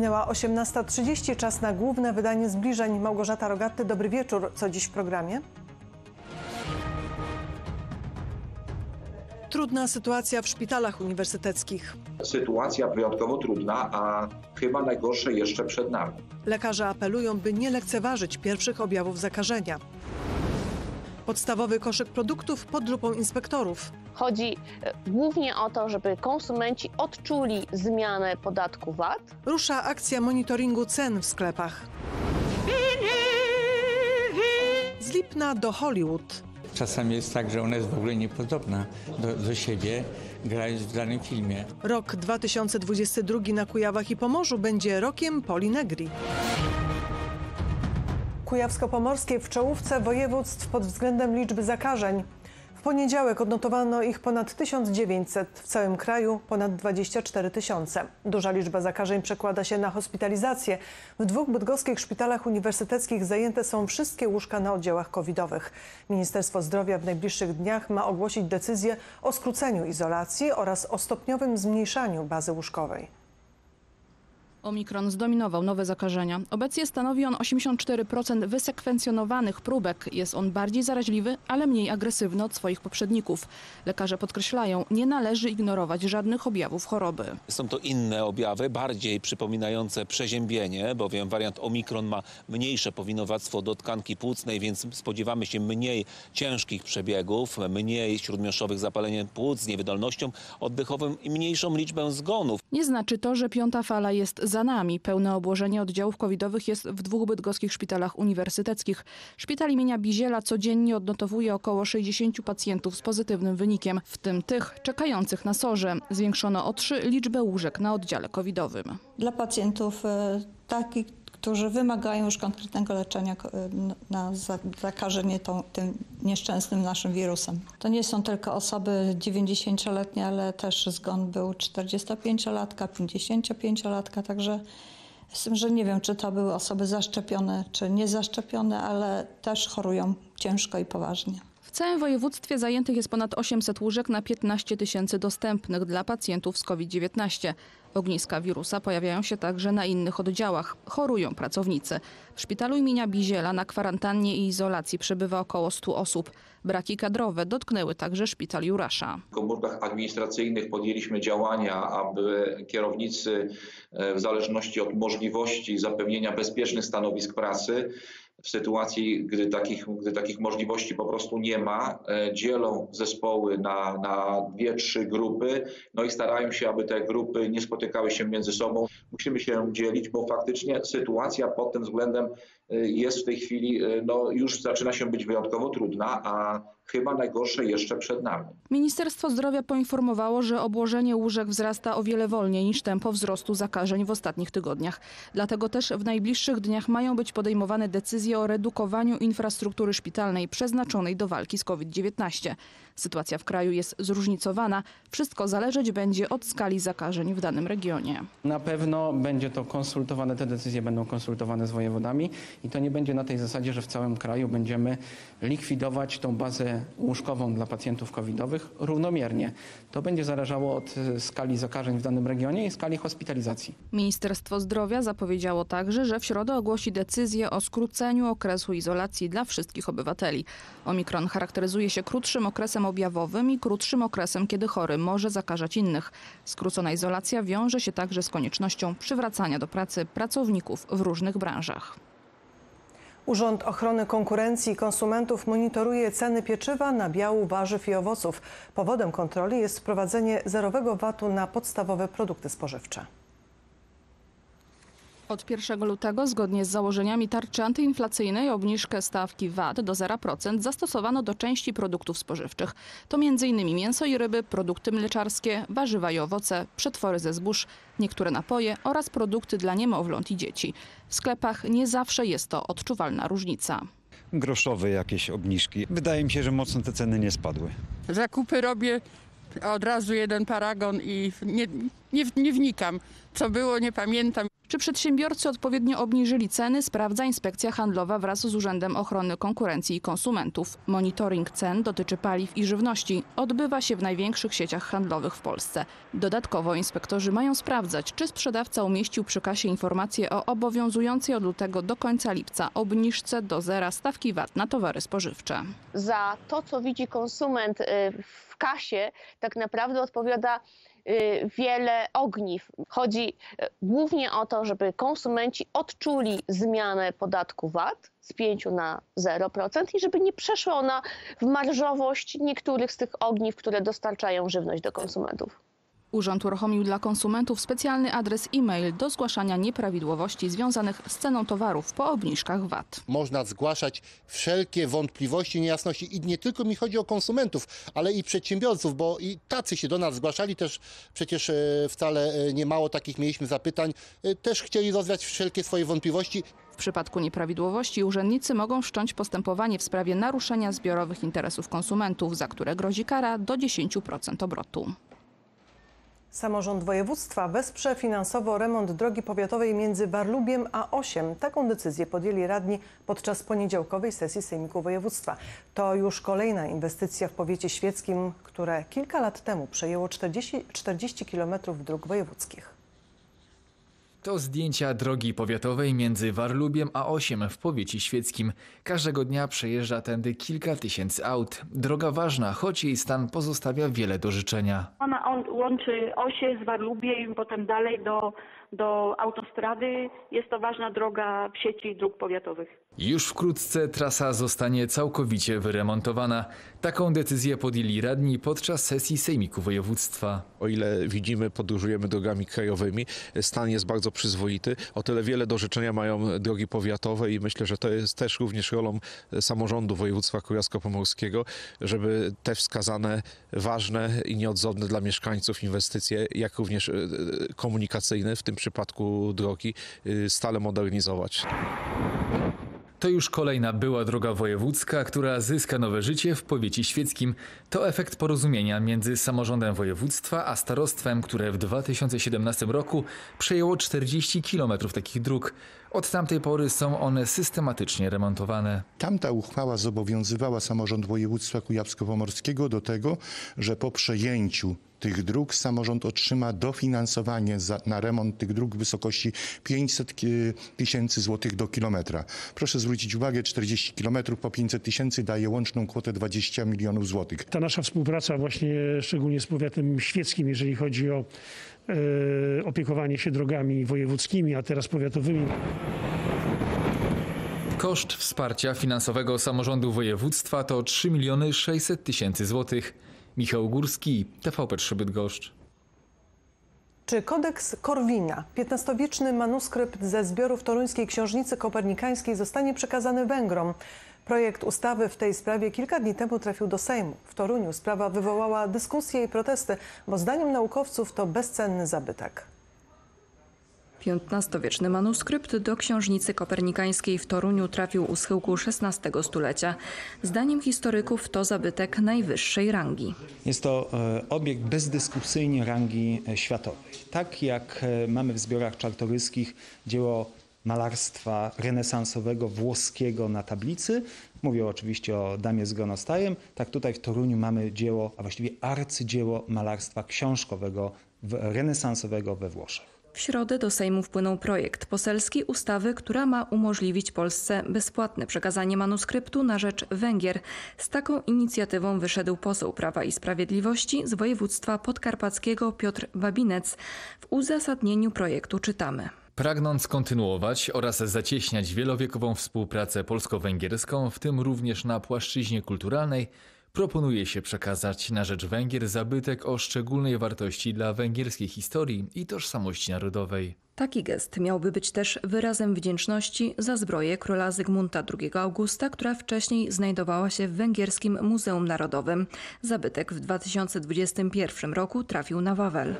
Minęła 18.30, czas na główne wydanie zbliżeń. Małgorzata Rogatty, dobry wieczór. Co dziś w programie? Trudna sytuacja w szpitalach uniwersyteckich. Sytuacja wyjątkowo trudna, a chyba najgorsze jeszcze przed nami. Lekarze apelują, by nie lekceważyć pierwszych objawów zakażenia. Podstawowy koszyk produktów pod lupą inspektorów. Chodzi e, głównie o to, żeby konsumenci odczuli zmianę podatku VAT. Rusza akcja monitoringu cen w sklepach. Z Lipna do Hollywood. Czasami jest tak, że ona jest w ogóle niepodobna do, do siebie, grając w danym filmie. Rok 2022 na Kujawach i Pomorzu będzie rokiem Polinegri. Kujawsko-Pomorskie w czołówce województw pod względem liczby zakażeń. W poniedziałek odnotowano ich ponad 1900, w całym kraju ponad 24 tysiące. Duża liczba zakażeń przekłada się na hospitalizację. W dwóch bydgoskich szpitalach uniwersyteckich zajęte są wszystkie łóżka na oddziałach covidowych. Ministerstwo Zdrowia w najbliższych dniach ma ogłosić decyzję o skróceniu izolacji oraz o stopniowym zmniejszaniu bazy łóżkowej. Omikron zdominował nowe zakażenia. Obecnie stanowi on 84% wysekwencjonowanych próbek. Jest on bardziej zaraźliwy, ale mniej agresywny od swoich poprzedników. Lekarze podkreślają, nie należy ignorować żadnych objawów choroby. Są to inne objawy, bardziej przypominające przeziębienie, bowiem wariant Omikron ma mniejsze powinowactwo do tkanki płucnej, więc spodziewamy się mniej ciężkich przebiegów, mniej śródmioszowych zapaleń płuc z niewydolnością oddechową i mniejszą liczbę zgonów. Nie znaczy to, że piąta fala jest za nami. Pełne obłożenie oddziałów covidowych jest w dwóch bydgoskich szpitalach uniwersyteckich. Szpital imienia Biziela codziennie odnotowuje około 60 pacjentów z pozytywnym wynikiem, w tym tych czekających na sorze. Zwiększono o trzy liczbę łóżek na oddziale covidowym. dla pacjentów e, takich, którzy wymagają już konkretnego leczenia na za- zakażenie tą, tym nieszczęsnym naszym wirusem. To nie są tylko osoby 90-letnie, ale też zgon był 45-latka, 55-latka, także z tym, że nie wiem, czy to były osoby zaszczepione, czy niezaszczepione, ale też chorują ciężko i poważnie. W całym województwie zajętych jest ponad 800 łóżek na 15 tysięcy dostępnych dla pacjentów z COVID-19. Ogniska wirusa pojawiają się także na innych oddziałach. Chorują pracownicy. W szpitalu imienia Biziela na kwarantannie i izolacji przebywa około 100 osób. Braki kadrowe dotknęły także szpital Jurasza. W komórkach administracyjnych podjęliśmy działania, aby kierownicy e, w zależności od możliwości zapewnienia bezpiecznych stanowisk pracy w sytuacji, gdy takich, gdy takich możliwości po prostu nie ma, e, dzielą zespoły na, na dwie, trzy grupy, no i starają się, aby te grupy nie spotykały się między sobą. Musimy się dzielić, bo faktycznie sytuacja pod tym względem jest w tej chwili, e, no już zaczyna się być wyjątkowo trudna, a chyba najgorsze jeszcze przed nami. Ministerstwo Zdrowia poinformowało, że obłożenie łóżek wzrasta o wiele wolniej niż tempo wzrostu zakażeń w ostatnich tygodniach. Dlatego też w najbliższych dniach mają być podejmowane decyzje o redukowaniu infrastruktury szpitalnej przeznaczonej do walki z COVID-19. Sytuacja w kraju jest zróżnicowana. Wszystko zależeć będzie od skali zakażeń w danym regionie. Na pewno będzie to konsultowane, te decyzje będą konsultowane z wojewodami i to nie będzie na tej zasadzie, że w całym kraju będziemy likwidować tą bazę łóżkową dla pacjentów covidowych równomiernie. To będzie zależało od e, skali zakażeń w danym regionie i skali hospitalizacji. Ministerstwo Zdrowia zapowiedziało także, że w środę ogłosi decyzję o skróceniu okresu izolacji dla wszystkich obywateli. Omikron charakteryzuje się krótszym okresem objawowym i krótszym okresem, kiedy chory może zakażać innych. Skrócona izolacja wiąże się także z koniecznością przywracania do pracy pracowników w różnych branżach. Urząd Ochrony Konkurencji i Konsumentów monitoruje ceny pieczywa, nabiału, warzyw i owoców. Powodem kontroli jest wprowadzenie zerowego VAT-u na podstawowe produkty spożywcze. Od 1 lutego, zgodnie z założeniami tarczy antyinflacyjnej, obniżkę stawki VAT do 0% zastosowano do części produktów spożywczych. To m.in. mięso i ryby, produkty mleczarskie, warzywa i owoce, przetwory ze zbóż, niektóre napoje oraz produkty dla niemowląt i dzieci. W sklepach nie zawsze jest to odczuwalna różnica. groszowe jakieś obniżki. Wydaje mi się, że mocno te ceny nie spadły. zakupy robię od razu jeden paragon i nie, nie, nie wnikam. Co było, nie pamiętam. Czy przedsiębiorcy odpowiednio obniżyli ceny, sprawdza Inspekcja Handlowa wraz z Urzędem Ochrony Konkurencji i Konsumentów. Monitoring cen dotyczy paliw i żywności. Odbywa się w największych sieciach handlowych w Polsce. Dodatkowo inspektorzy mają sprawdzać, czy sprzedawca umieścił przy kasie informacje o obowiązującej od lutego do końca lipca obniżce do zera stawki VAT na towary spożywcze. Za to, co widzi konsument y, w kasie, tak naprawdę odpowiada y, wiele ogniw. Chodzi y, głównie o to, żeby konsumenci odczuli zmianę podatku VAT z 5 na 0% i żeby nie przeszła ona w marżowość niektórych z tych ogniw, które dostarczają żywność do konsumentów. Urząd uruchomił dla konsumentów specjalny adres e-mail do zgłaszania nieprawidłowości związanych z ceną towarów po obniżkach VAT. można zgłaszać wszelkie wątpliwości, niejasności i nie tylko mi chodzi o konsumentów, ale i przedsiębiorców, bo i tacy się do nas zgłaszali też przecież e, wcale e, nie mało takich mieliśmy zapytań, e, też chcieli rozwiać wszelkie swoje wątpliwości. W przypadku nieprawidłowości urzędnicy mogą wszcząć postępowanie w sprawie naruszenia zbiorowych interesów konsumentów, za które grozi kara do 10% obrotu. Samorząd województwa wesprze finansowo remont drogi powiatowej między Warlubiem a Osiem. Taką decyzję podjęli radni podczas poniedziałkowej sesji Sejmiku Województwa. To już kolejna inwestycja w powiecie świeckim, które kilka lat temu przejęło 40, 40 km dróg wojewódzkich. To zdjęcia drogi powiatowej między Warlubiem a Osiem w powiecie świeckim. Każdego dnia przejeżdża tędy kilka tysięcy aut. Droga ważna, choć jej stan pozostawia wiele do życzenia. Ona on, łączy Osie z Warlubiem, potem dalej do, do autostrady. Jest to ważna droga w sieci dróg powiatowych. Już wkrótce trasa zostanie całkowicie wyremontowana. Taką decyzję podjęli radni podczas sesji Sejmiku Województwa. O ile widzimy, podróżujemy drogami krajowymi, stan jest bardzo przyzwoity. O tyle wiele do życzenia mają drogi powiatowe i myślę, że to jest też również rolą samorządu województwa kujawsko-pomorskiego, żeby te wskazane ważne i nieodzowne dla mieszkańców inwestycje, jak również e, komunikacyjne, w tym przypadku drogi, e, stale modernizować. To już kolejna była droga wojewódzka, która zyska nowe życie w powiecie świeckim. To efekt porozumienia między samorządem województwa a starostwem, które w 2017 roku przejęło 40 km takich dróg. Od tamtej pory są one systematycznie remontowane. Tamta uchwała zobowiązywała samorząd województwa kujawsko-pomorskiego do tego, że po przejęciu tych dróg samorząd otrzyma dofinansowanie za, na remont tych dróg w wysokości 500 ki- tysięcy złotych do kilometra. Proszę zwrócić uwagę, 40 kilometrów po 500 tysięcy daje łączną kwotę 20 milionów złotych. Ta nasza współpraca właśnie szczególnie z powiatem świeckim, jeżeli chodzi o opiekowanie się drogami wojewódzkimi, a teraz powiatowymi. Koszt wsparcia finansowego samorządu województwa to 3 miliony 600 tysięcy złotych. Michał Górski, TVP3 Bydgoszcz. Czy kodeks Korwina, XV-wieczny manuskrypt ze zbiorów toruńskiej książnicy kopernikańskiej zostanie przekazany Węgrom? Projekt ustawy w tej sprawie kilka dni temu trafił do Sejmu. W Toruniu sprawa wywołała dyskusje i protesty, bo zdaniem naukowców to bezcenny zabytek. XV-wieczny manuskrypt do książnicy kopernikańskiej w Toruniu trafił u schyłku XVI stulecia. Zdaniem historyków to zabytek najwyższej rangi. Jest to e, obiekt bezdyskusyjnie rangi e, światowej. Tak jak e, mamy w zbiorach czartoryskich dzieło malarstwa renesansowego włoskiego na tablicy, mówię oczywiście o damie z gonostajem, tak tutaj w Toruniu mamy dzieło, a właściwie arcydzieło malarstwa książkowego renesansowego we Włoszech. W środę do Sejmu wpłynął projekt poselski ustawy, która ma umożliwić Polsce bezpłatne przekazanie manuskryptu na rzecz Węgier. Z taką inicjatywą wyszedł poseł Prawa i Sprawiedliwości z województwa podkarpackiego Piotr Babinec. W uzasadnieniu projektu czytamy. Pragnąc kontynuować oraz zacieśniać wielowiekową współpracę polsko-węgierską, w tym również na płaszczyźnie kulturalnej, proponuje się przekazać na rzecz Węgier zabytek o szczególnej wartości dla węgierskiej historii i tożsamości narodowej. Taki gest miałby być też wyrazem wdzięczności za zbroję króla Zygmunta II Augusta, która wcześniej znajdowała się w Węgierskim Muzeum Narodowym. Zabytek w 2021 roku trafił na Wawel.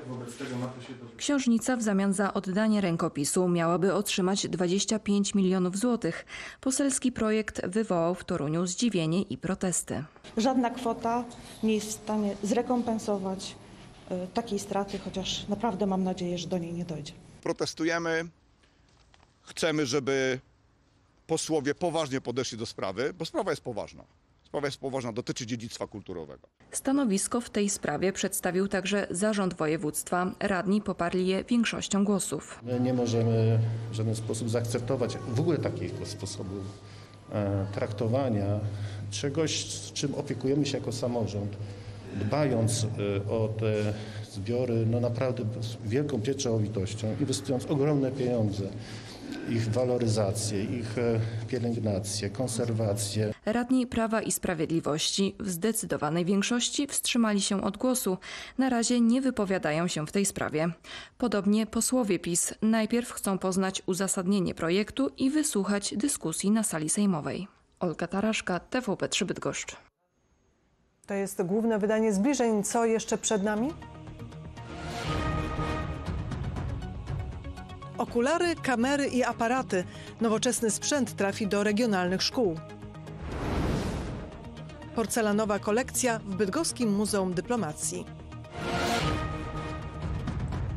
Książnica w zamian za oddanie rękopisu miałaby otrzymać 25 milionów złotych. Poselski projekt wywołał w Toruniu zdziwienie i protesty. Żadna kwota nie jest w stanie zrekompensować e, takiej straty, chociaż naprawdę mam nadzieję, że do niej nie dojdzie. protestujemy Chcemy, żeby posłowie poważnie podeszli do sprawy, bo sprawa jest poważna. Sprawa jest poważna, dotyczy dziedzictwa kulturowego. Stanowisko w tej sprawie przedstawił także zarząd województwa. Radni poparli je większością głosów. My nie możemy w żaden sposób zaakceptować w ogóle takiego sposobu traktowania czegoś, z czym opiekujemy się jako samorząd, dbając e, o te zbiory no naprawdę z wielką pieczołowitością, inwestując ogromne pieniądze, ich waloryzację, ich e, pielęgnację, konserwację. Radni Prawa i Sprawiedliwości w zdecydowanej większości wstrzymali się od głosu. Na razie nie wypowiadają się w tej sprawie. Podobnie posłowie PiS najpierw chcą poznać uzasadnienie projektu i wysłuchać dyskusji na sali sejmowej. Olga Taraszka, TVP3 Bydgoszcz. To jest główne wydanie zbliżeń. Co jeszcze przed nami? Okulary, kamery i aparaty. Nowoczesny sprzęt trafi do regionalnych szkół. Porcelanowa kolekcja w Bydgoskim Muzeum Dyplomacji.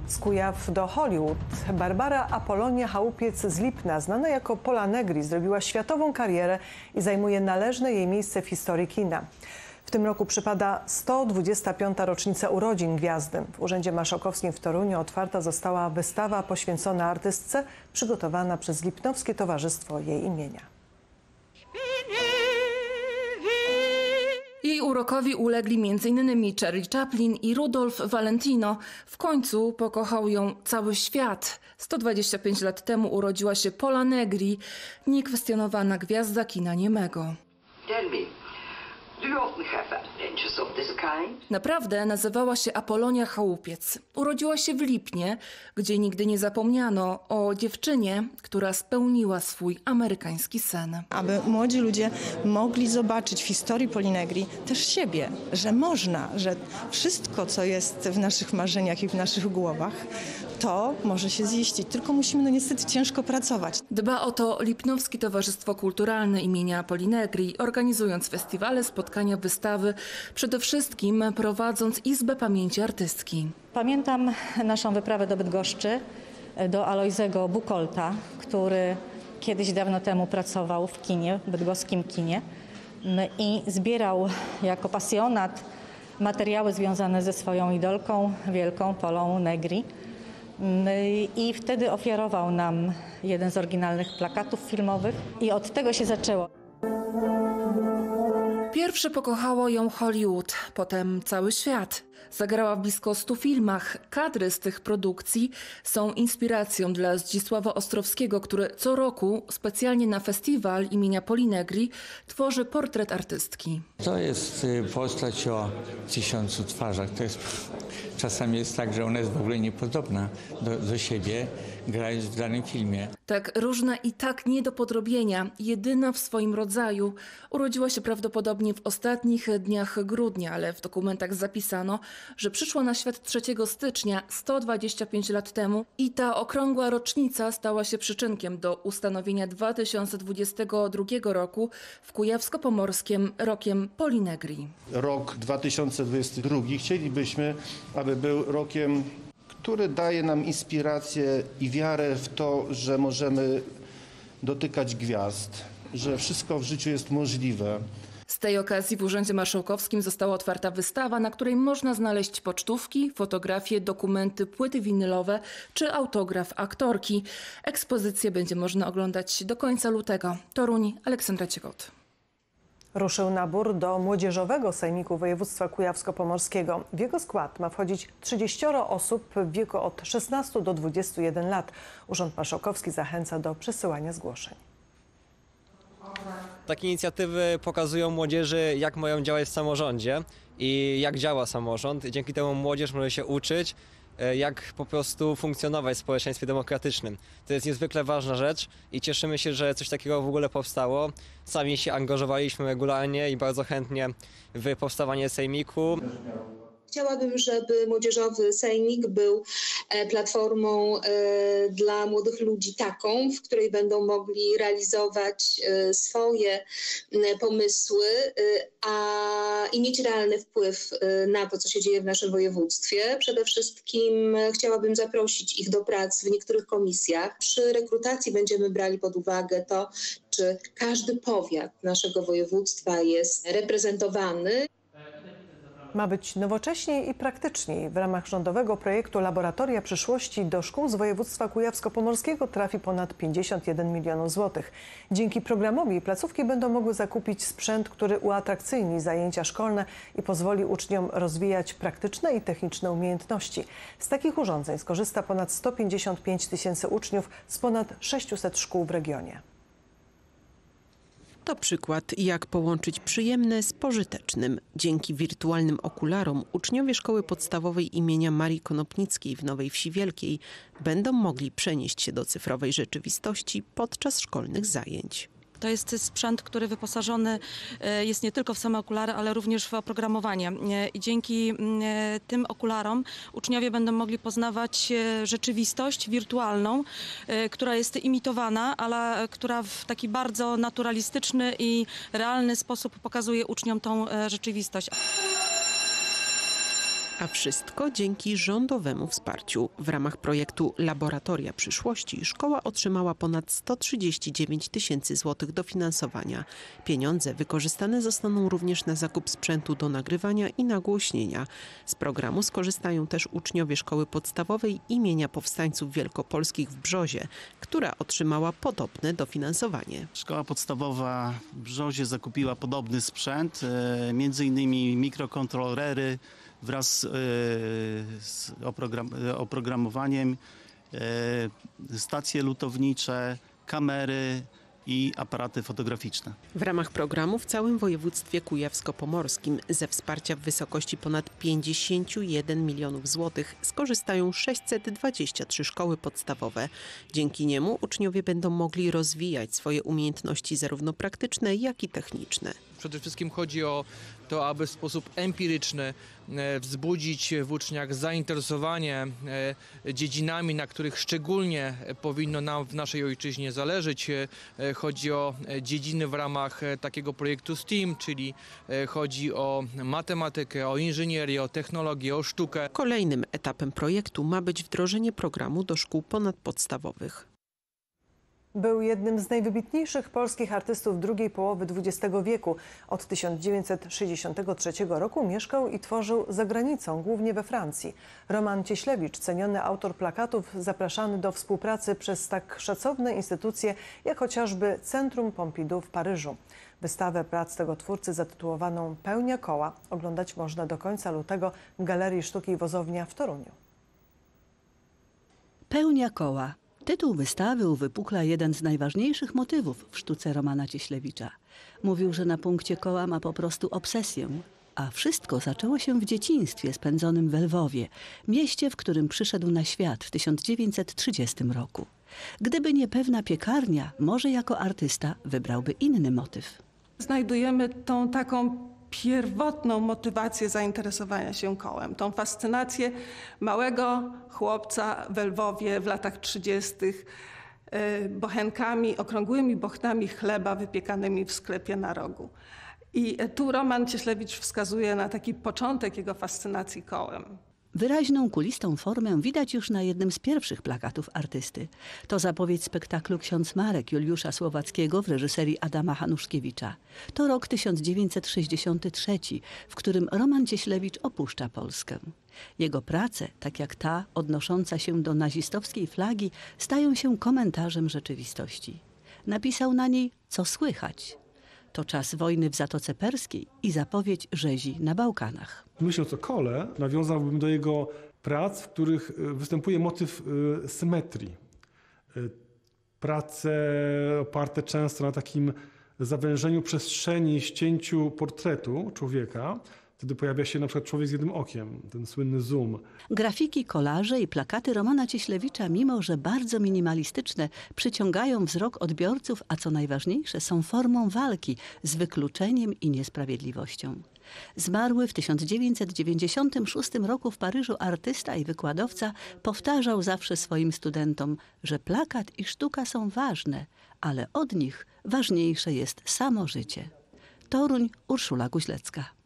Z Kujaw do Hollywood. Barbara Apolonia Chałupiec z Lipna, znana jako Pola Negri, zrobiła światową karierę i zajmuje należne jej miejsce w historii kina. W tym roku przypada 125. rocznica urodzin gwiazdy. W Urzędzie Marszałkowskim w Toruniu otwarta została wystawa poświęcona artystce, przygotowana przez Lipnowskie Towarzystwo jej imienia. Jej urokowi ulegli m.in. Charlie Chaplin i Rudolf Valentino. W końcu pokochał ją cały świat. 125 lat temu urodziła się Pola Negri, niekwestionowana gwiazda kina niemego. Naprawdę nazywała się Apolonia Chałupiec. Urodziła się w Lipnie, gdzie nigdy nie zapomniano o dziewczynie, która spełniła swój amerykański sen. Aby młodzi ludzie mogli zobaczyć w historii Polinegri też siebie, że można, że wszystko, co jest w naszych marzeniach i w naszych głowach, to może się ziścić. Tylko musimy no niestety ciężko pracować. Dba o to Lipnowskie Towarzystwo Kulturalne imienia Polinegri, organizując festiwale, spotkania, wystawy, przede wszystkim prowadząc Izbę Pamięci Artystki. Pamiętam naszą wyprawę do Bydgoszczy, do Alojzego Bukolta, który kiedyś dawno temu pracował w kinie, w bydgoskim kinie i zbierał jako pasjonat materiały związane ze swoją idolką, wielką Polą Negri. I wtedy ofiarował nam jeden z oryginalnych plakatów filmowych i od tego się zaczęło. Pierwszy pokochało ją Hollywood, potem cały świat. Zagrała w blisko 100 filmach. Kadry z tych produkcji są inspiracją dla Zdzisława Ostrowskiego, który co roku specjalnie na festiwal imienia Polinegri tworzy portret artystki. To jest y, postać o tysiącu twarzach. To jest, czasami jest tak, że ona jest w ogóle niepodobna do, do siebie, grając w danym filmie. Tak różna i tak nie do podrobienia, jedyna w swoim rodzaju, urodziła się prawdopodobnie w ostatnich dniach grudnia, ale w dokumentach zapisano, że przyszła na świat 3 stycznia 125 lat temu i ta okrągła rocznica stała się przyczynkiem do ustanowienia 2022 roku w Kujawsko-Pomorskiem rokiem Polinegri. Rok 2022 chcielibyśmy, aby był rokiem, który daje nam inspirację i wiarę w to, że możemy dotykać gwiazd, że wszystko w życiu jest możliwe. Z tej okazji w Urzędzie Marszałkowskim została otwarta wystawa, na której można znaleźć pocztówki, fotografie, dokumenty, płyty winylowe czy autograf aktorki. Ekspozycję będzie można oglądać do końca lutego. Toruń, Aleksandra Ciekot. Ruszył nabór do Młodzieżowego Sejmiku Województwa Kujawsko-Pomorskiego. W jego skład ma wchodzić 30 osób w wieku od 16 do 21 lat. Urząd Marszałkowski zachęca do przesyłania zgłoszeń. Takie inicjatywy pokazują młodzieży, jak mają działać w samorządzie i jak działa samorząd. Dzięki temu młodzież może się uczyć, e, jak po prostu funkcjonować w społeczeństwie demokratycznym. To jest niezwykle ważna rzecz i cieszymy się, że coś takiego w ogóle powstało. Sami się angażowaliśmy regularnie i bardzo chętnie w powstawanie sejmiku. Chciałabym, żeby Młodzieżowy Sejmik był e, platformą e, dla młodych ludzi taką, w której będą mogli realizować e, swoje pomysły a, i mieć realny wpływ na to, co się dzieje w naszym województwie. Przede wszystkim chciałabym zaprosić ich do prac w niektórych komisjach. Przy rekrutacji będziemy brali pod uwagę to, czy każdy powiat naszego województwa jest reprezentowany. Ma być nowocześniej i praktyczniej. W ramach rządowego projektu Laboratoria Przyszłości do szkół z województwa kujawsko-pomorskiego trafi ponad 51 milionów złotych. Dzięki programowi placówki będą mogły zakupić sprzęt, który uatrakcyjni zajęcia szkolne i pozwoli uczniom rozwijać praktyczne i techniczne umiejętności. Z takich urządzeń skorzysta ponad 155 tysięcy uczniów z ponad 600 szkół w regionie. To przykład, jak połączyć przyjemne z pożytecznym. Dzięki wirtualnym okularom uczniowie szkoły podstawowej imienia Marii Konopnickiej w Nowej Wsi Wielkiej będą mogli przenieść się do cyfrowej rzeczywistości podczas szkolnych zajęć. To jest sprzęt, który wyposażony e, jest nie tylko w same okulary, ale również w oprogramowanie. E, I dzięki e, tym okularom uczniowie będą mogli poznawać rzeczywistość wirtualną, która jest imitowana, ale która w taki bardzo naturalistyczny i realny sposób pokazuje uczniom tą rzeczywistość. A wszystko dzięki rządowemu wsparciu. W ramach projektu Laboratoria Przyszłości szkoła otrzymała ponad 139 tysięcy złotych dofinansowania. Pieniądze wykorzystane zostaną również na zakup sprzętu do nagrywania i nagłośnienia. Z programu skorzystają też uczniowie szkoły podstawowej imienia powstańców wielkopolskich w Brzozie, która otrzymała podobne dofinansowanie. Szkoła podstawowa w Brzozie zakupiła podobny sprzęt, e, innymi mikrokontrolery wraz e, z oprogram- oprogramowaniem, e, stacje lutownicze, kamery i aparaty fotograficzne. W ramach programu w całym województwie kujawsko-pomorskim ze wsparcia w wysokości ponad 51 milionów złotych skorzystają 623 szkoły podstawowe. Dzięki niemu uczniowie będą mogli rozwijać swoje umiejętności zarówno praktyczne, jak i techniczne. Przede wszystkim chodzi o to, aby w sposób empiryczny e, wzbudzić w uczniach zainteresowanie e, dziedzinami, na których szczególnie powinno nam w naszej ojczyźnie zależeć. E, Chodzi o dziedziny w ramach takiego projektu STEAM, czyli chodzi o matematykę, o inżynierię, o technologię, o sztukę. Kolejnym etapem projektu ma być wdrożenie programu do szkół ponadpodstawowych. Był jednym z najwybitniejszych polskich artystów drugiej połowy XX wieku. Od 1963 roku mieszkał i tworzył za granicą, głównie we Francji. Roman Cieślewicz, ceniony autor plakatów, zapraszany do współpracy przez tak szacowne instytucje jak chociażby Centrum Pompidou w Paryżu. Wystawę prac tego twórcy zatytułowaną Pełnia koła oglądać można do końca lutego w Galerii Sztuki Wozownia w Toruniu. Pełnia koła. Tytuł wystawy uwypukla jeden z najważniejszych motywów w sztuce Romana Cieślewicza. Mówił, że na punkcie koła ma po prostu obsesję. A wszystko zaczęło się w dzieciństwie spędzonym w Lwowie, mieście, w którym przyszedł na świat w 1930 roku. Gdyby nie pewna piekarnia, może jako artysta wybrałby inny motyw. Znajdujemy tą taką pierwotną motywację zainteresowania się kołem, tą fascynację małego chłopca w Lwowie w latach 30. e, bochenkami, okrągłymi bochnami chleba wypiekanymi w sklepie na rogu. I tu Roman Cieślewicz wskazuje na taki początek jego fascynacji kołem. Wyraźną kulistą formę widać już na jednym z pierwszych plakatów artysty. To zapowiedź spektaklu Ksiądz Marek Juliusza Słowackiego w reżyserii Adama Hanuszkiewicza. To rok 1963, w którym Roman Cieślewicz opuszcza Polskę. Jego prace, tak jak ta odnosząca się do nazistowskiej flagi, stają się komentarzem rzeczywistości. Napisał na niej Co słychać? To czas wojny w Zatoce Perskiej i zapowiedź rzezi na Bałkanach. Myśląc o Kole, nawiązałbym do jego prac, w których y, występuje motyw y, symetrii. Y, Prace oparte często na takim zawężeniu przestrzeni, ścięciu portretu człowieka. Wtedy pojawia się na przykład człowiek z jednym okiem, ten słynny zoom. Grafiki, kolaże i plakaty Romana Cieślewicza, mimo że bardzo minimalistyczne, przyciągają wzrok odbiorców, a co najważniejsze, są formą walki z wykluczeniem i niesprawiedliwością. Zmarły w 1996 roku w Paryżu artysta i wykładowca powtarzał zawsze swoim studentom, że plakat i sztuka są ważne, ale od nich ważniejsze jest samo życie. Toruń, Urszula Guźlecka.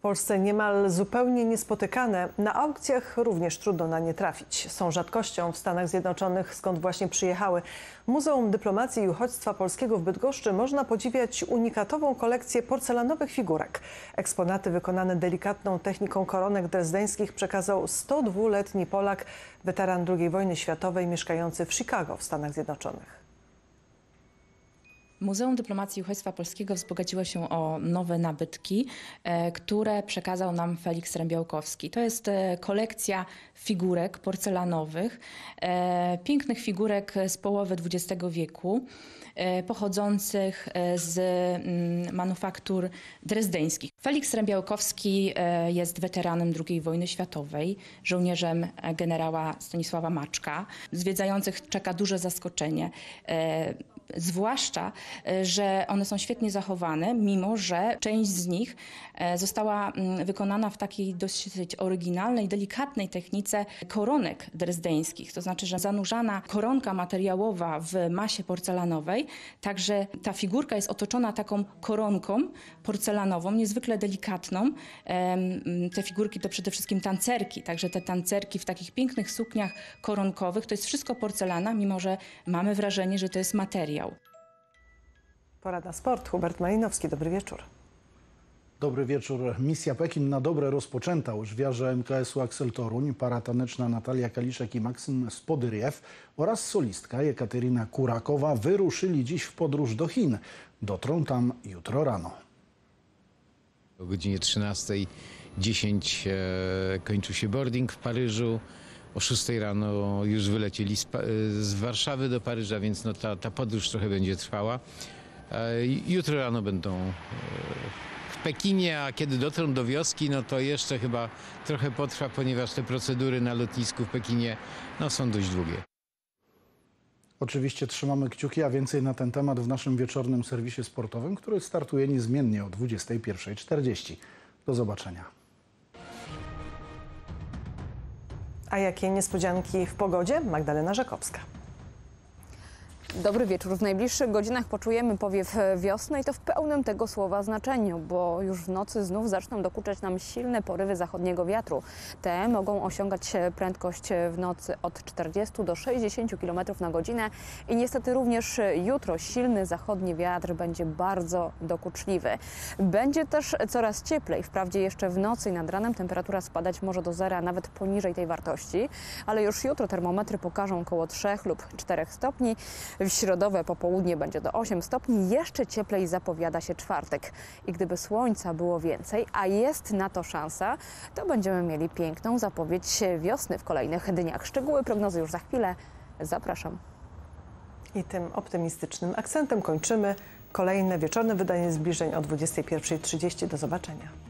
W Polsce niemal zupełnie niespotykane. Na aukcjach również trudno na nie trafić. Są rzadkością w Stanach Zjednoczonych, skąd właśnie przyjechały. Muzeum Dyplomacji i Uchodźstwa Polskiego w Bydgoszczy można podziwiać unikatową kolekcję porcelanowych figurek. Eksponaty wykonane delikatną techniką koronek drezdeńskich przekazał 102-letni Polak, weteran II wojny światowej, mieszkający w Chicago w Stanach Zjednoczonych. Muzeum Dyplomacji i Uchodźstwa Polskiego wzbogaciło się o nowe nabytki, e, które przekazał nam Felix Rębiałkowski. To jest e, kolekcja figurek porcelanowych, e, pięknych figurek z połowy XX wieku, pochodzących z mm, manufaktur drezdeńskich. Felix Rębiałkowski jest weteranem II wojny światowej, żołnierzem generała Stanisława Maczka. Zwiedzających czeka duże zaskoczenie. E, Zwłaszcza, e, że one są świetnie zachowane, mimo że część z nich e, została mm, wykonana w takiej dosyć oryginalnej, delikatnej technice koronek drezdeńskich. To znaczy, że zanurzana koronka materiałowa w masie porcelanowej, także ta figurka jest otoczona taką koronką porcelanową, niezwykle delikatną. Em, Te figurki to przede wszystkim tancerki, także te tancerki w takich pięknych sukniach koronkowych, to jest wszystko porcelana, mimo że mamy wrażenie, że to jest materiał. Pora na sport. Hubert Malinowski, dobry wieczór. Dobry wieczór. Misja Pekin na dobre rozpoczęta. Łyżwiarze MKS-u Axel Toruń, para taneczna Natalia Kaliszek i Maksym Spodyriew oraz solistka Jekaterina Kurakowa wyruszyli dziś w podróż do Chin. Dotrą tam jutro rano. O godzinie 13.10 e, kończył się boarding w Paryżu. O 6 rano już wylecieli z, z Warszawy do Paryża, więc no ta, ta podróż trochę będzie trwała. E, Jutro rano będą e, w Pekinie, a kiedy dotrą do wioski, no to jeszcze chyba trochę potrwa, ponieważ te procedury na lotnisku w Pekinie no, są dość długie. Oczywiście trzymamy kciuki, a więcej na ten temat w naszym wieczornym serwisie sportowym, który startuje niezmiennie o 21.40. Do zobaczenia. A jakie niespodzianki w pogodzie? Magdalena Żakowska. Dobry wieczór. W najbliższych godzinach poczujemy powiew wiosny i to w pełnym tego słowa znaczeniu, bo już w nocy znów zaczną dokuczać nam silne porywy zachodniego wiatru. Te mogą osiągać prędkość w nocy od 40 do 60 km na godzinę i niestety również jutro silny zachodni wiatr będzie bardzo dokuczliwy. Będzie też coraz cieplej. Wprawdzie jeszcze w nocy i nad ranem temperatura spadać może do zera, nawet poniżej tej wartości, ale już jutro termometry pokażą około 3 lub 4 stopni. W środowe popołudnie będzie do 8 stopni, jeszcze cieplej zapowiada się czwartek. I gdyby słońca było więcej, a jest na to szansa, to będziemy mieli piękną zapowiedź wiosny w kolejnych dniach. Szczegóły prognozy już za chwilę. Zapraszam. I tym optymistycznym akcentem kończymy kolejne wieczorne wydanie zbliżeń o 21.30. Do zobaczenia.